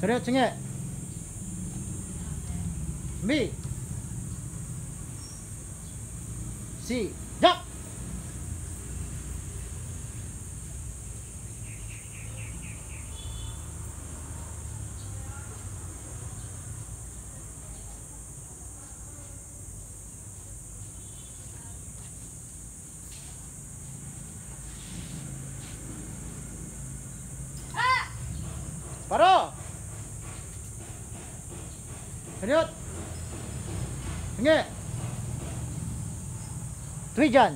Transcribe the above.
차렷 정해 준비 시작 바로 Seriot. Sige. Trijan.